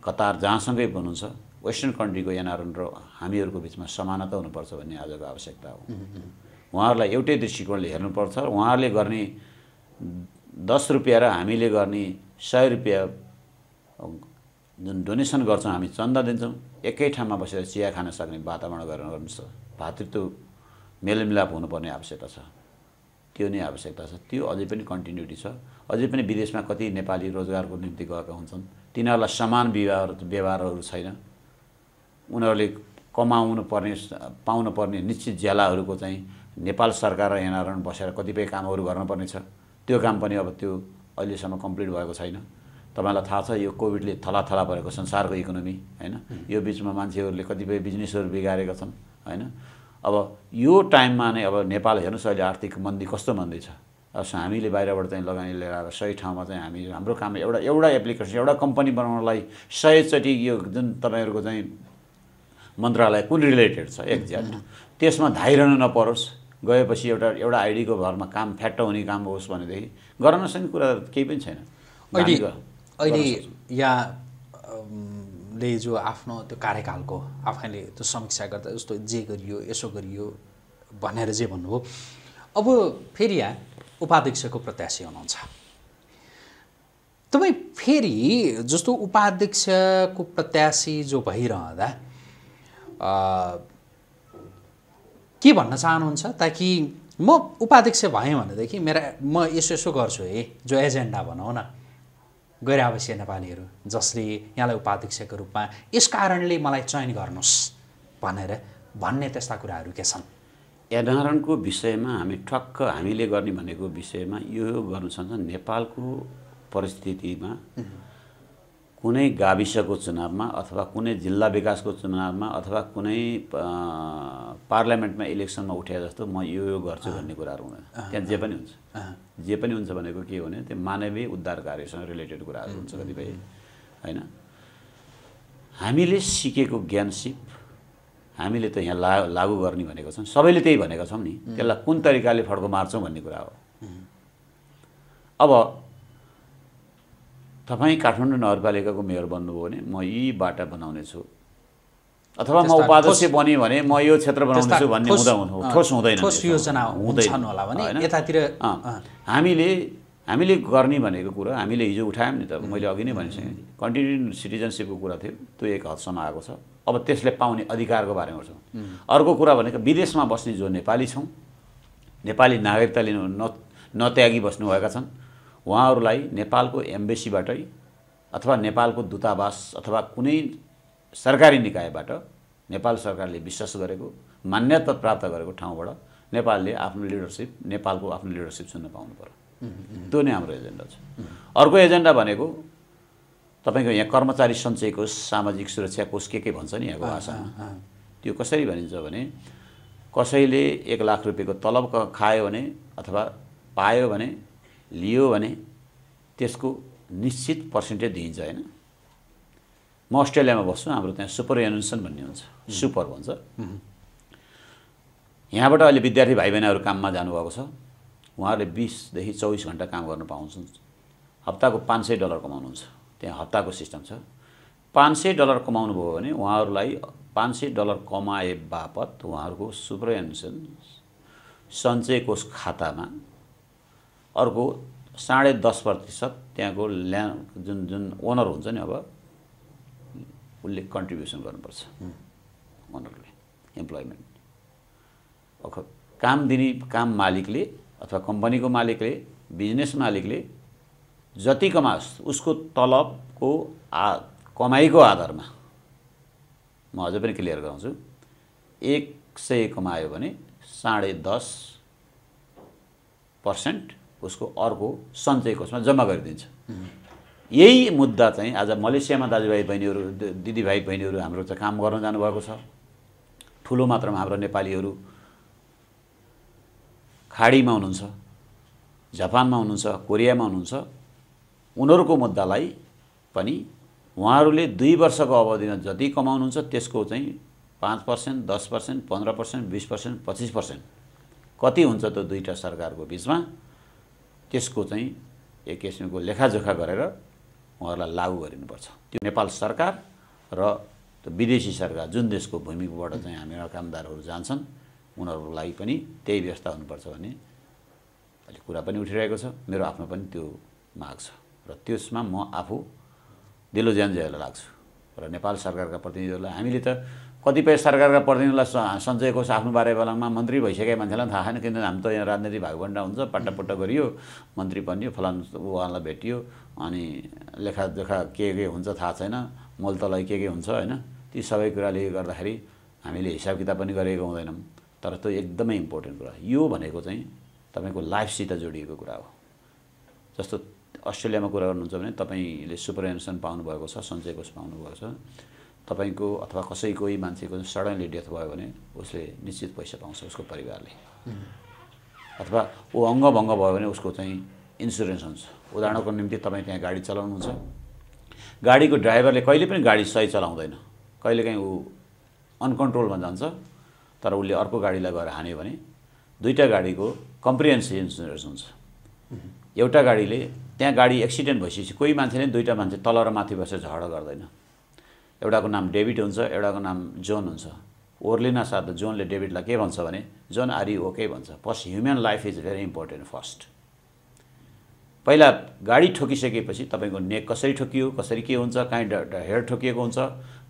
कतार जहाँसँगै हुनुहुन्छ वेस्टर्न कन्ट्रीको एनआरएन र हामीहरूको बिचमा समानता हुनुपर्छ भन्ने आजको आवश्यकता हो। उहाँहरूलाई एउटै दृष्टिकोणले हेर्नुपर्छ उहाँहरूले गर्ने दस रुपियाँ र हामीले गर्ने सय रुपियाँ जुन डोनेसन गर्छौँ हामी चन्दा दिन्छौँ एकै ठाउँमा बसेर चिया खान सक्ने वातावरण गरेर गर्नुहोस् भातृत्व मेलमिलाप हुनुपर्ने आवश्यकता छ। त्यो नै आवश्यकता छ। त्यो अझै पनि कन्टिन्युटी छ। अझै पनि विदेशमा कति नेपाली रोजगारको निम्ति गएका हुन्छन् तिनीहरूलाई समान व्यवहार व्यवहारहरू छैन। उनीहरूले कमाउनु पर्ने पाउनु पर्ने निश्चित ज्यालाहरूको चाहिँ नेपाल सरकार र एनआरएन बसेर कतिपय कामहरू गर्नुपर्ने छ त्यो काम पनि अब त्यो अहिलेसम्म कम्प्लिट भएको छैन। तपाईँलाई थाहा छ यो कोभिडले थलाथला परेको संसारको इकोनोमी होइन? यो बिचमा मान्छेहरूले कतिपय बिजनेसहरू बिगारेका छन् होइन? अब यो टाइममा नै अब नेपाल हेर्नुहोस् अहिले आर्थिक मन्दी कस्तो मन्दी छ। अब हामीले बाहिरबाट चाहिँ लगानी लिएर आएर सही ठाउँमा चाहिँ हामी हाम्रो काम एउटा एउटा एप्लिकेसन एउटा कम्पनी बनाउनलाई सयचोटि यो जुन तपाईँहरूको चाहिँ मन्त्रालय कुन रिलेटेड छ एक्ज्याक्ट त्यसमा धाइरहनु नपरोस्। गएपछि एउटा एउटा आइडीको भरमा काम फ्याट्ट हुने काम होस् भनेदेखि गर्न नसक्ने कुरा केही पनि छैन। अहिले अहिले गर्न सक्छौँ। यहाँ अम, ले जो आफ्नो त्यो कार्यकालको आफैले त्यो समीक्षा गर्दा जस्तो जे गरियो यसो गरियो भनेर जे भन्नुभयो। अब फेरि यहाँ उपाध्यक्षको प्रत्याशी हुनुहुन्छ। तपाईँ फेरि जस्तो उपाध्यक्षको प्रत्याशी जो भइरहँदा के भन्न चाहनुहुन्छ? ताकि म उपाध्यक्ष भएँ भनेदेखि मेरा म यसो यसो गर्छु है जो एजेन्डा भनौँ न। गैर आवासीय नेपालीहरू जसले यहाँलाई उपाध्यक्षको रूपमा यस कारणले मलाई चयन गर्नुहोस् भनेर भन्ने त्यस्ता कुराहरू के छन्? एनआरएनको विषयमा हामी ठक्क हामीले गर्ने भनेको विषयमा यो गर्नु छ नेपालको परिस्थितिमा कुनै गाविसको चुनावमा अथवा कुनै जिल्ला विकासको चुनावमा अथवा कुनै पार्लियामेन्टमा इलेक्सनमा उठे जस्तो म यो यो गर्छु भन्ने कुराहरू हुँदैन। त्यहाँ जे पनि हुन्छ। जे पनि हुन्छ भनेको के हो भने त्यो मानवीय उद्धार कार्यसँग रिलेटेड कुराहरू हुन्छ कतिपय होइन? हामीले सिकेको ज्ञान सिप हामीले त यहाँ ला लागु गर्ने भनेको छौँ। सबैले त्यही भनेका छौँ नि। त्यसलाई कुन तरिकाले फड्को मार्छौँ भन्ने कुरा हो। अब तपाईँ काठमाडौँ नगरपालिकाको मेयर बन्नुभयो भने म यी बाटा बनाउने छु अथवा म उपाध्यक्ष बनेँ भने म यो क्षेत्र बनाउने त्यस्ता छु भन्ने हुँदा हुनु ठोस हुँदैन ठोस त्यसमा। योजना हुँदैन। होला भने? यतातिर। हामीले हामीले गर्ने भनेको कुरा हामीले हिजो उठायौँ नि त मैले अघि नै भनिसकेँ कन्टिन्यू सिटिजनसिपको कुरा थियो। त्यो एक हदसम्म आएको छ। अब त्यसले पाउने अधिकारको बारेमा छौँ। अर्को कुरा भनेको विदेशमा बस्ने जो नेपाली छौँ नेपाली नागरिकता लिनु न नत्यागी बस्नुभएका छन् उहाँहरूलाई नेपालको एम्बेसीबाटै अथवा नेपालको दूतावास अथवा कुनै सरकारी निकायबाट नेपाल सरकारले विश्वास गरेको मान्यता प्राप्त गरेको ठाउँबाट नेपालले आफ्नो लिडरसिप नेपालको आफ्नो लिडरसिप चुन्न पाउनु पर्यो त्यो नै हाम्रो एजेन्डा छ। अर्को एजेन्डा भनेको तपाईँको यहाँ कर्मचारी सञ्चय कोष सामाजिक सुरक्षा कोष के के भन्छ नि यहाँको भाषामा? त्यो कसरी भनिन्छ भने कसैले एक लाख रुपियाँको तलब खायो भने अथवा पायो भने लियो भने त्यसको निश्चित पर्सेन्टेज दिइन्छ होइन? म अस्ट्रेलियामा बस्छु हाम्रो त्यहाँ सुपर एनुसन भन्ने हुन्छ सुपर भन्छ। यहाँबाट अहिले विद्यार्थी भाइ बहिनीहरू काममा जानुभएको छ। उहाँहरूले बिसदेखि चौबिस घन्टा काम गर्न पाउँछन् हप्ताको पाँच सय डलर कमाउनुहुन्छ। त्यहाँ हप्ताको सिस्टम छ। पाँच सय डलर कमाउनु भयो भने उहाँहरूलाई पाँच सय डलर कमाए बापत उहाँहरूको सुपरएन्सन सञ्चय कोष खातामा अर्को साढे दस प्रतिशत त्यहाँको ल्या जुन जुन ओनर हुन्छ नि अब उसले कन्ट्रिब्युसन गर्नुपर्छ। ओनरले इम्प्लोइमेन्ट काम दिने काम मालिकले अथवा कम्पनीको मालिकले बिजनेस मालिकले जति कमाओस् उसको तलबको आ कमाइको आधारमा म अझै पनि क्लियर गराउँछु एक सय कमायो भने साढे दस पर्सेन्ट उसको अर्को सञ्चय कोषमा जम्मा गरिदिन्छ। यही मुद्दा चाहिँ आज मलेसियामा दाजुभाइ बहिनीहरू दिदीभाइ बहिनीहरू हाम्रो चाहिँ काम गर्न जानुभएको छ। ठुलो मात्रामा हाम्रो नेपालीहरू खाडीमा हुनुहुन्छ जापानमा हुनुहुन्छ कोरियामा हुनुहुन्छ। उनीहरूको मुद्दालाई पनि उहाँहरूले दुई वर्षको अवधिमा जति कमाउनुहुन्छ त्यसको चाहिँ पाँच पर्सेन्ट दस पर्सेन्ट पन्ध्र पर्सेन्ट बिस पर्सेन्ट पच्चिस पर्सेन्ट। कति हुन्छ त्यो दुईवटा सरकारको बिचमा? त्यसको चाहिँ एक किसिमको लेखाजोखा गरेर उहाँहरूलाई लागू गरिनुपर्छ। त्यो नेपाल सरकार र त्यो विदेशी सरकार जुन देशको भूमिबाट चाहिँ हामीहरू कामदारहरू जान्छन् उनीहरूको लागि पनि त्यही व्यवस्था हुनुपर्छ भन्ने अहिले कुरा पनि उठिरहेको छ। मेरो आफ्नो पनि त्यो माग छ र त्यसमा म आफू दिलो ज्यान लाग्छु। र नेपाल सरकारका प्रतिनिधिहरूलाई हामीले त कतिपय सरकारका प्रतिनिधिलाई सञ्चय कोष आफ्नो बारे बेलामा मन्त्री भइसकेका मान्छेलाई थाहा छैन। किनभने हामी त यहाँ राजनीति भागभण्डा हुन्छ पट्टापुट्ट गरियो मन्त्री बनियो फलानु उहाँलाई भेटियो अनि लेखाजोखा के के हुन्छ थाहा छैन मोलतलाई के के हुन्छ होइन ती सबै कुराले गर्दाखेरि हामीले हिसाब किताब पनि गरेको हुँदैनौँ। तर त्यो एकदमै इम्पोर्टेन्ट कुरा यो भनेको चाहिँ तपाईँको लाइफसित जोडिएको कुरा हो। जस्तो अस्ट्रेलियामा कुरा गर्नुहुन्छ भने तपाईँले सुपर पाउनुभएको छ सञ्चय कोष पाउनुभएको छ। तपाईँको अथवा कसै कोही मान्छेको सडनली डेथ भयो भने उसले निश्चित पैसा पाउँछ उसको परिवारले। अथवा ऊ अङ्गभङ्ग भयो भने उसको चाहिँ इन्सुरेन्स हुन्छ। उदाहरणको निम्ति तपाईँ त्यहाँ गाडी चलाउनुहुन्छ। गाडीको ड्राइभरले कहिले पनि गाडी सही चलाउँदैन। कहिलेकाहीँ ऊ अनकन्ट्रोलमा जान्छ तर उसले अर्को गाडीलाई गएर हान्यो भने दुईवटा गाडीको कम्प्रिहेन्सिभ इन्सुरेन्स हुन्छ। एउटा गाडीले त्यहाँ गाडी एक्सिडेन्ट भइसकेपछि कोही मान्छेले दुईवटा मान्छे तल र माथि बसेर झगडा गर्दैन। एउटाको नाम डेभिड हुन्छ एउटाको नाम जोन हुन्छ। ओर्लिना साथ जोनले डेभिडलाई के भन्छ भने जोन आर यु ओके भन्छ। First human life is very important first. पहिला गाडी ठोकिसकेपछि तपाईँको नेक कसरी ठोकियो कसरी के हुन्छ काहीँ हेयर ठोकिएको हुन्छ।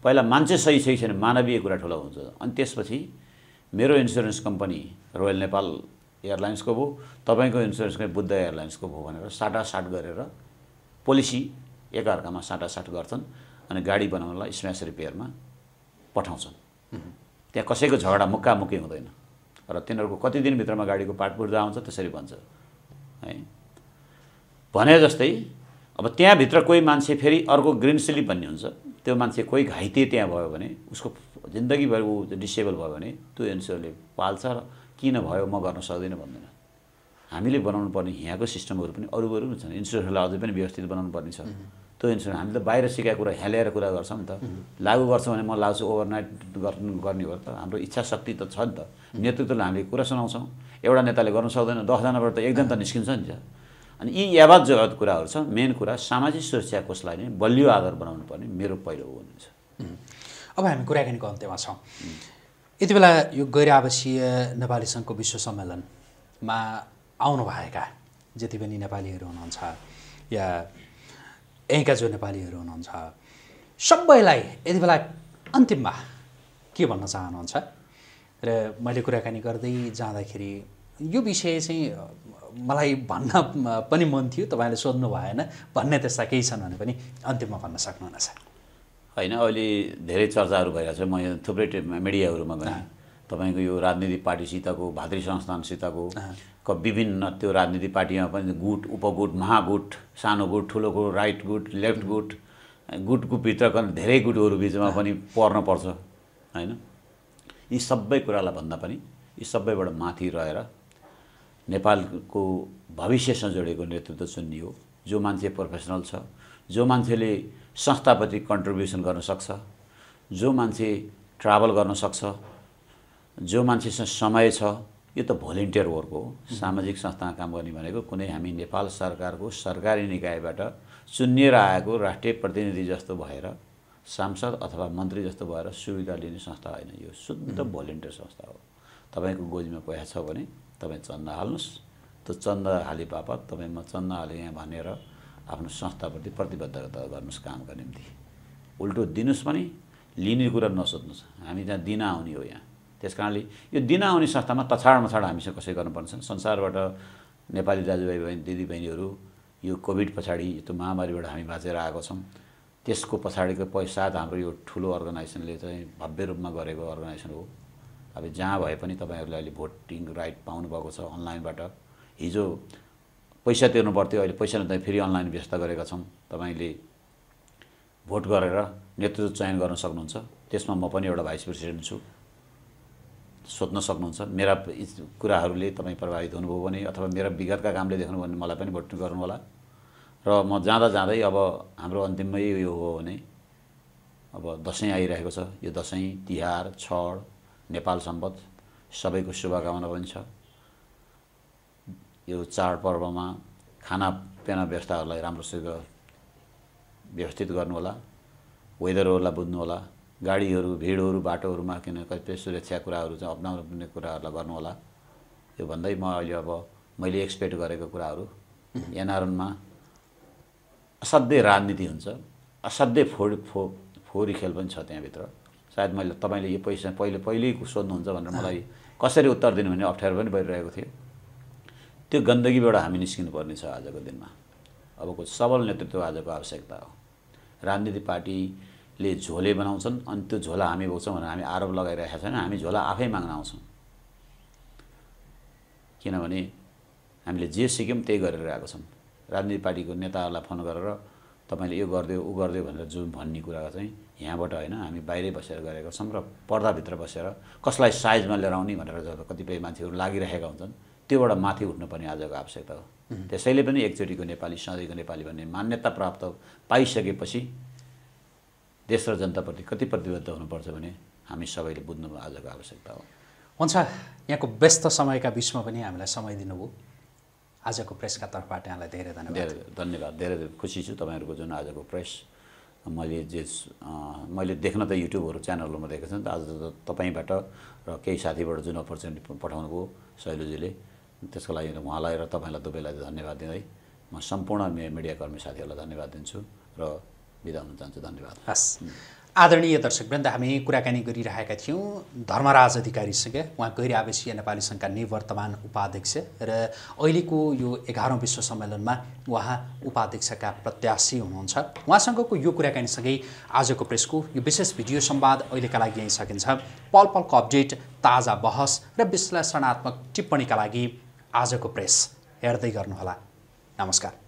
पहिला मान्छे सही सही छैन मानवीय कुरा ठुलो हुन्छ। अनि त्यसपछि मेरो इन्सुरेन्स कम्पनी रोयल नेपाल एयरलाइन्सको भयो तपाईँको इन्सुरेन्स कम्पनी बुद्ध एयरलाइन्सको भयो भनेर साटासाट गरेर पोलिसी एकअर्कामा साटासाट गर्छन्। अनि गाडी बनाउनलाई स्म्यास रिपेयरमा पठाउँछन्। त्यहाँ कसैको झगडा मुक्कामुक्की हुँदैन र तिनीहरूको कति दिनभित्रमा गाडीको पार्ट आउँछ त्यसरी भन्छ है। भने जस्तै अब त्यहाँभित्र कोही मान्छे फेरि अर्को ग्रिन स्लिप भन्ने हुन्छ त्यो मान्छे कोही घाइते त्यहाँ भयो भने उसको जिन्दगीभर ऊ डिसेबल भयो भने त्यो इन्सुरले पाल्छ र किन भयो म गर्न सक्दिनँ भन्दैन। हामीले बनाउनु पर्ने यहाँको सिस्टमहरू पनि अरू अरू पनि छन्। इन्सुरेन्सलाई अझै पनि व्यवस्थित बनाउनु पर्ने छ। त्यो इन्सुरेन्स हामीले त बाहिर सिकाएको कुरा यहाँ ल्याएर कुरा गर्छौँ नि त। लागु गर्छौँ भने म लाग्छु ओभरनाइट गर्नु गर्ने हो त। हाम्रो इच्छा शक्ति त छ नि त। नेतृत्वले हामीले कुरा सुनाउँछौँ। एउटा नेताले गर्नु सक्दैन दसजनाबाट त एकजना त निस्किन्छ नि त। अनि यी यावत जगत कुराहरू छ मेन कुरा सामाजिक सुरक्षा कोषलाई नै बलियो आधार बनाउनु पर्ने मेरो पहिलो हुनुहुन्छ अब हामी कुराकानीको अन्त्यमा छौँ। यति बेला यो गैर आवासीय नेपाली सङ्घको विश्व सम्मेलनमा आउनुभएका जति पनि नेपालीहरू हुनुहुन्छ या यहीँका जो नेपालीहरू हुनुहुन्छ। सबैलाई यति बेला अन्तिममा के भन्न चाहनुहुन्छ? र मैले कुराकानी गर्दै जाँदाखेरि यो विषय चाहिँ मलाई भन्न पनि मन थियो तपाईँले सोध्नु भएन भन्ने त्यस्ता केही छन् भने पनि अन्तिममा भन्न सक्नुहुनेछ। होइन अहिले धेरै चर्चाहरू भइरहेको छ। म यहाँ थुप्रै मिडियाहरूमा गएँ तपाईँको यो राजनीतिक पार्टीसितको भातृ संस्थानसितको क विभिन्न त्यो राजनीतिक पार्टीमा पनि गुट उपगुट महागुट सानो गुट ठुलो गुट राइट गुट लेफ्ट गुट गुटको भित्रका धेरै गुटहरू बिचमा पनि पर्न पर्छ होइन? यी सबै कुरालाई भन्दा पनि यी सबैबाट माथि रहेर नेपालको भविष्यसँग जोडेको नेतृत्व चुनियो जो मान्छे प्रोफेसनल छ जो मान्छेले संस्थाप्रति कन्ट्रिब्युसन गर्न सक्छ जो मान्छे ट्राभल गर्न सक्छ जो मान्छेसँग समय छ यो त भोलिन्टियर वर्क हो। सामाजिक संस्थामा काम गर्ने भनेको कुनै हामी नेपाल सरकारको सरकारी निकायबाट चुनिएर आएको राष्ट्रिय प्रतिनिधि जस्तो भएर सांसद अथवा मन्त्री जस्तो भएर सुविधा लिने संस्था होइन यो। शुद्ध भोलिन्टियर संस्था हो। तपाईँको गोजीमा पैसा छ भने तपाईँ चन्दा हाल्नुहोस्। त्यो चन्दा हाले बापत तपाईँ म चन्दा हालेँ यहाँ भनेर आफ्नो संस्थाप्रति प्रतिबद्धता गर्नुहोस् कामका निम्ति। उल्टो दिनुहोस् पनि लिने कुरा नसोध्नुहोस्। हामी त्यहाँ दिन आउने हो यहाँ। त्यस कारणले यो दिन आउने संस्थामा तछाड मछाड हामीसँग कसै गर्नुपर्छ संसारबाट नेपाली दाजुभाइ बहिनी दिदीबहिनीहरू यो कोभिड पछाडि त्यो महामारीबाट हामी बाँचेर आएको छौँ। त्यसको पछाडिको पैसाथ हाम्रो यो ठुलो अर्गनाइजेसनले चाहिँ भव्य रूपमा गरेको अर्गनाइजेसन हो। अब जहाँ भए पनि तपाईँहरूले अहिले भोटिङ राइट पाउनुभएको छ अनलाइनबाट। हिजो पैसा तिर्नु पर्थ्यो अहिले पैसा नदिँदा फेरि अनलाइन व्यवस्था गरेका छौँ। तपाईँले भोट गरेर नेतृत्व चयन गर्न सक्नुहुन्छ। त्यसमा म पनि एउटा भाइस प्रेसिडेन्ट छु। सोध्न सक्नुहुन्छ। मेरा कुराहरूले तपाईँ प्रभावित हुनुभयो भने अथवा मेरा विगतका कामले देख्नुभयो भने मलाई पनि भोट गर्नुहोला। र म जाँदा जाँदै अब हाम्रो अन्तिममै यो हो भने अब दसैँ आइरहेको छ। यो दसैँ तिहार छड नेपाल सम्बत सबैको शुभकामना पनि छ। यो चाडपर्वमा खानापिना व्यवस्थाहरूलाई राम्रोसँग व्यवस्थित गर्नुहोला। वेदरहरूलाई बुझ्नुहोला। गाडीहरू भिडहरू बाटोहरूमा किन कतिपय सुरक्षा कुराहरू चाहिँ अप्नाउनु पर्ने कुराहरूलाई गर्नुहोला। यो भन्दै म अहिले अब मैले एक्सपेक्ट गरेको कुराहरू। एनआरएनमा असाध्यै राजनीति हुन्छ। असाध्यै फोड फो फोहोरी खेल पनि छ त्यहाँभित्र। सायद मैले तपाईँले यो पैसा पहिले पहिल्यै सोध्नुहुन्छ भनेर मलाई कसरी उत्तर दिनु भने अप्ठ्यारो पनि भइरहेको थियो। त्यो गन्दगीबाट हामी निस्किनु पर्ने छ आजको दिनमा। अबको सबल नेतृत्व आजको आवश्यकता हो। राजनीतिक पार्टीले झोले बनाउँछन् अनि त्यो झोला हामी बोक्छौँ भनेर हामी आरोप लगाइरहेका छैनौँ हामी झोला आफै माग्न आउँछौँ। किनभने हामीले जे सिक्यौँ त्यही गरेर आएको छौँ। राजनीतिक पार्टीको नेताहरूलाई फोन गरेर तपाईँले यो गरिदियो ऊ गरिदियो भनेर जुन भन्ने कुरा चाहिँ यहाँबाट होइन हामी बाहिरै बसेर गरेका छौँ र पर्दाभित्र बसेर कसलाई साइजमा लिएर आउने भनेर जब कतिपय मान्छेहरू लागिरहेका हुन्छन् त्योबाट माथि उठ्नुपर्ने आजको आवश्यकता हो। त्यसैले पनि एकचोटिको नेपाली सधैँको नेपाली भन्ने मान्यता प्राप्त पाइसकेपछि देश र जनताप्रति कति प्रतिबद्ध हुनुपर्छ भने हामी सबैले बुझ्नु आजको आवश्यकता हो। हुन्छ यहाँको व्यस्त समयका बिचमा पनि हामीलाई समय दिनुभयो। आजको प्रेसका तर्फबाट यहाँलाई धेरै धन्यवाद। धेरै धन्यवाद। धेरै धेरै खुसी छु तपाईँहरूको जुन आजको प्रेस। मैले जे मैले देख्न त युट्युबहरू च्यानलहरूमा देखेको छु नि त आज त तपाईँबाट र केही साथीबाट जुन अपर्च्युनिटी पठाउनु भयो शैलुजीले त्यसको लागि उहाँलाई र तपाईँलाई दुवैलाई धन्यवाद दिँदै म सम्पूर्ण मिडियाकर्मी साथीहरूलाई धन्यवाद दिन्छु र बिदा हुन चाहन्छु धन्यवाद। हस्। आदरणीय दर्शकवृन्द हामी कुराकानी गरिरहेका थियौँ। धर्मराज अधिकारीसँग उहाँ गैर आवासीय नेपाली सङ्घका निवर्तमान उपाध्यक्ष र अहिलेको यो एघारौँ विश्व सम्मेलनमा उहाँ उपाध्यक्षका प्रत्याशी हुनुहुन्छ। उहाँसँगको यो कुराकानीसँगै आजको प्रेसको यो विशेष भिडियो संवाद अहिलेका लागि यहीँ सकिन्छ पल पलको अपडेट ताजा बहस र विश्लेषणात्मक टिप्पणीका लागि आजको प्रेस हेर्दै गर्नुहोला। नमस्कार।